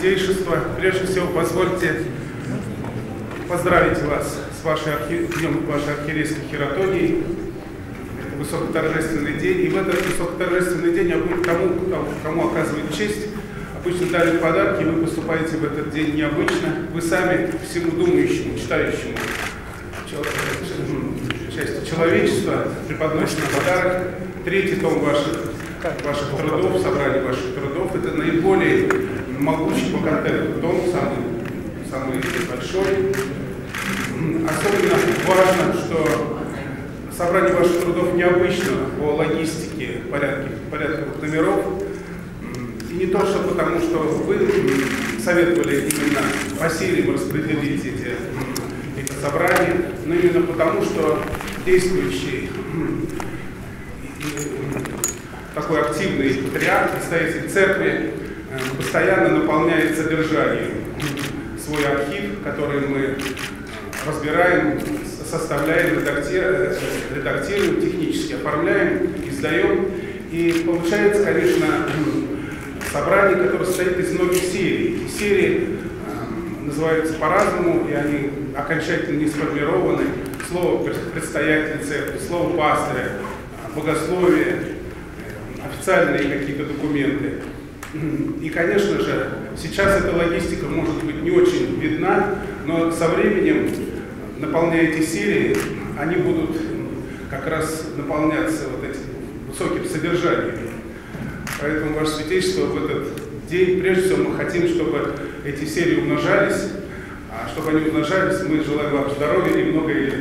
Святейшество, прежде всего позвольте поздравить вас с вашей архи... днем вашей архиерейской хератонии. Это высокоторжественный день. И в этот высокоторжественный день тому, кому оказывают честь, обычно дарят подарки, и вы поступаете в этот день необычно. Вы сами всему думающему, читающему части человечества преподносите подарок. Третий том ваших, ваших трудов, собрание ваших трудов. Это наиболее могучий по контенту, дом самый, самый большой. Особенно важно, что собрание ваших трудов необычно по логистике, порядке, порядке номеров. И не то, что потому, что вы советовали именно по распределить эти, это собрание, но именно потому, что действующий такой активный патриарх, представитель церкви, постоянно наполняет содержанием свой архив, который мы разбираем, составляем, э, редактируем, технически оформляем, издаем. И получается, конечно, собрание, которое состоит из многих серий. И серии э, называются по-разному, и они окончательно не сформированы. Слово предстоятельницы, слово пастыря, богословие, э, официальные какие-то документы. И, конечно же, сейчас эта логистика может быть не очень видна, но со временем, наполняя эти серии, они будут как раз наполняться вот этим высоким содержанием. Поэтому, Ваше Святейшество, в этот день, прежде всего, мы хотим, чтобы эти серии умножались, а чтобы они умножались, мы желаем вам здоровья и много лет.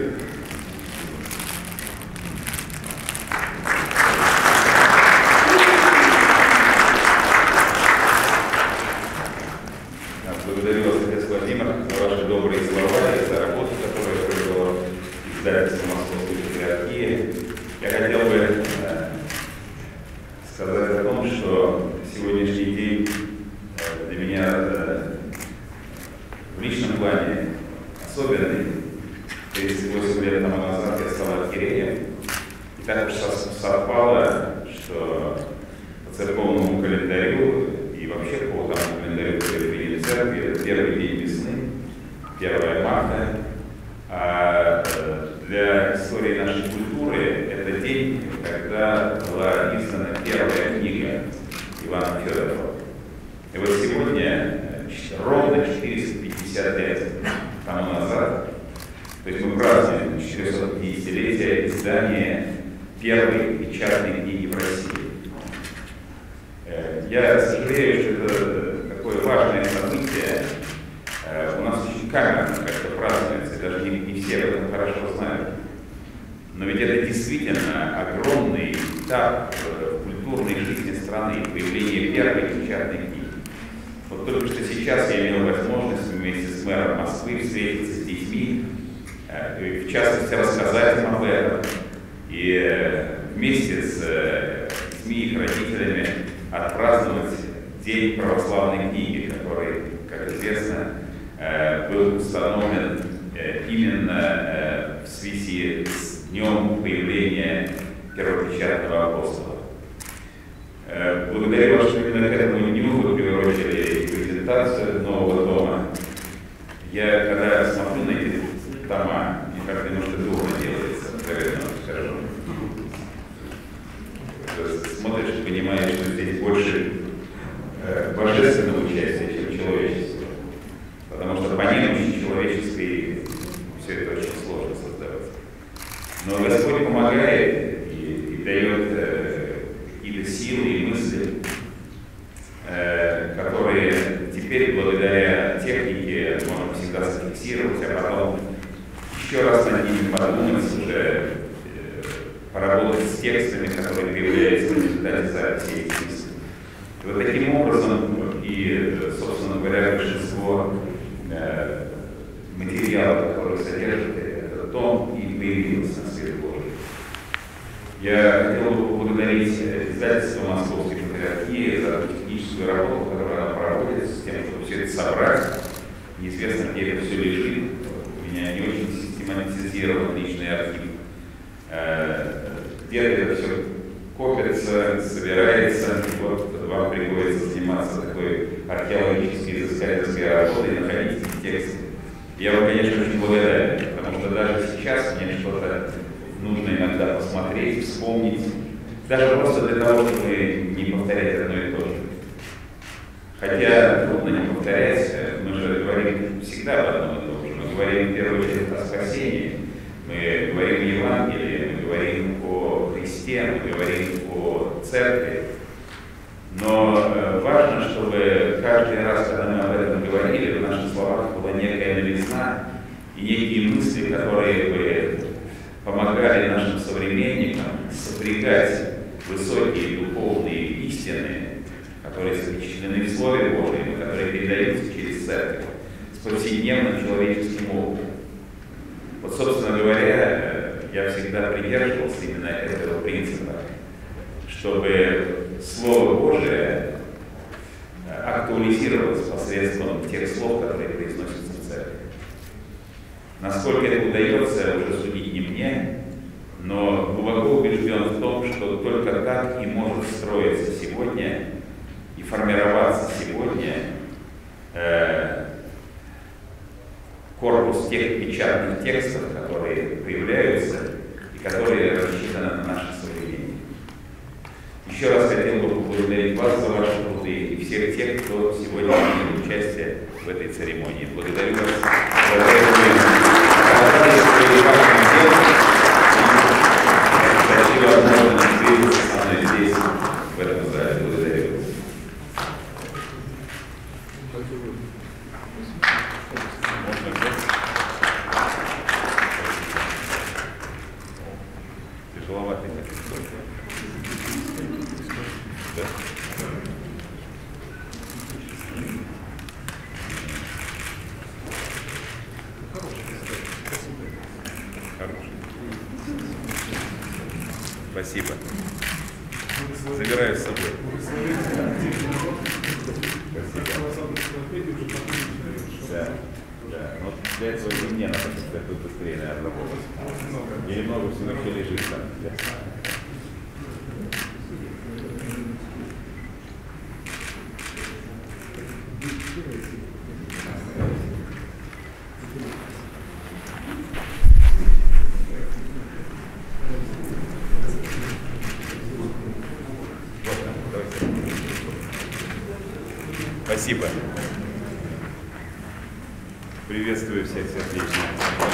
особенный. 38 лет тому назад я стал архиереем. И так уж совпало, что по церковному календарю и вообще по тому календарю, который приняли церкви, это первый день весны, 1 марта. А э, для истории нашей культуры это день, когда была издана первая книга Ивана Федорова. И вот сегодня э, ровно 450 лет первые печатные книги в России. Э, я сожалею, что это такое важное событие. Э, у нас очень камерно как-то празднуется, и даже не, не все об этом хорошо знают. Но ведь это действительно огромный этап в культурной жизни страны, появление первой печатной книги. Вот только что сейчас я имел возможность вместе с мэром Москвы встретиться с детьми, э, и в частности рассказать им об этом и э, вместе с э, детьми, их родителями отпраздновать День православной книги, который, как известно, э, был установлен именно в связи с днем появления первопечатного апостола. Благодарю вас, что именно к этому дню вы приурочили презентацию нового дома. Я должен создаваться. Но Господь помогает и, и дает э, какие-то силы и мысли, э, которые теперь благодаря технике можно всегда зафиксировать, а потом еще раз над ними подумать уже, э, поработать с текстами, которые появляются в результате записи этих вот таким образом и, собственно говоря, большинство э, материалов, которые содержат Я хотел бы поблагодарить э, издательство Московской патриархии за техническую работу, которую она проводит, с тем, чтобы все это собрать. Неизвестно, где это все лежит. У меня не очень систематизирован личный архив. Э, где это все копится, собирается. и Вот вам приходится заниматься такой археологической изыскательской работой находить эти тексты. Я вам, конечно, очень благодарен, потому что даже сейчас мне что-то нужно иногда посмотреть, вспомнить, даже просто для того, чтобы не повторять одно и то же. Хотя трудно не повторять, мы же говорим всегда об одном и том же. Мы говорим в первую очередь о спасении, мы говорим о Евангелии, мы говорим о Христе, мы говорим о Церкви. Но э, важно, чтобы каждый раз, когда мы об этом говорили, в наших словах была некая новизна и некие мысли, которые бы помогали нашим современникам сопрягать высокие духовные истины, которые запечатлены в Слове Божьем, которые передаются через церковь, с повседневным человеческим опытом. Вот, собственно говоря, я всегда придерживался именно этого принципа, чтобы Слово Божие актуализировалось посредством тех слов, которые произносятся. Насколько это удается, уже судить не мне, но глубоко убежден в том, что только так и может строиться сегодня и формироваться сегодня э, корпус тех печатных текстов, которые появляются и которые рассчитаны на наши современники. Еще раз хотел бы поблагодарить вас за ваши труды и всех тех, кто сегодня принял участие в этой церемонии. Благодарю вас. Благодарю вас. Можно взять? Тяжеловатый такой. Да? Хороший. Спасибо. Забираю с собой. Да, да. Но для этого и мне надо как-то быстрее, наверное, работать. Или много всего еще лежит там. Да. Вот, давайте. Спасибо. Приветствую всех сердечно.